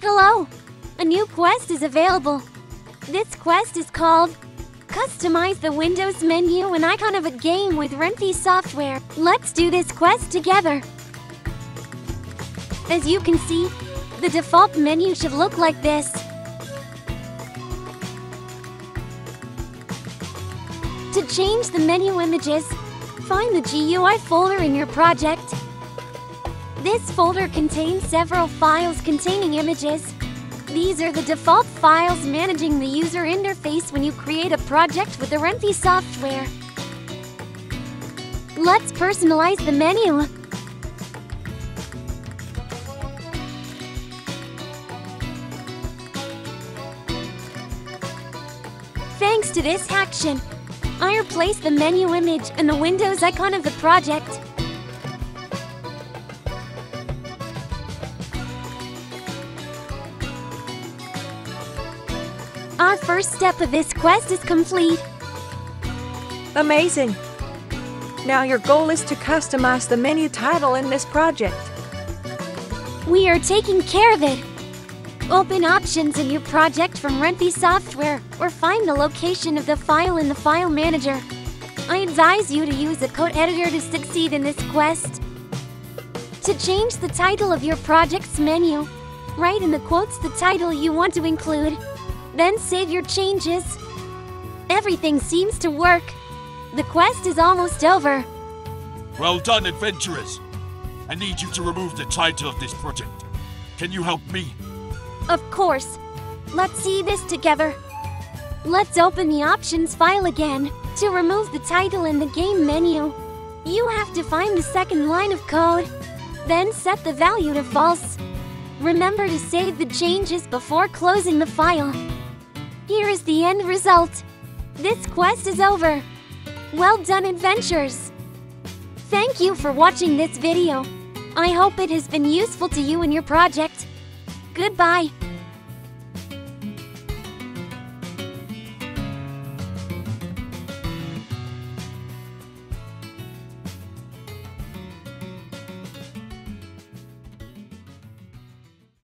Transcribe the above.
Hello! A new quest is available. This quest is called Customize the Windows menu and icon of a game with Ren'Py software. Let's do this quest together. As you can see, the default menu should look like this. To change the menu images, find the GUI folder in your project. This folder contains several files containing images. These are the default files managing the user interface when you create a project with the Ren'Py software. Let's personalize the menu. Thanks to this action, I replaced the menu image and the Windows icon of the project. Our first step of this quest is complete. Amazing! Now your goal is to customize the menu title in this project. We are taking care of it. Open options in your project from Ren'Py software or find the location of the file in the file manager. I advise you to use a code editor to succeed in this quest. To change the title of your project's menu, write in the quotes the title you want to include. Then save your changes. Everything seems to work. The quest is almost over. Well done, adventurers. I need you to remove the title of this project. Can you help me? Of course. Let's see this together. Let's open the options file again. To remove the title in the game menu, you have to find the second line of code, then set the value to false. Remember to save the changes before closing the file. Here is the end result. This quest is over. Well done, adventures! Thank you for watching this video. I hope it has been useful to you in your project. Goodbye.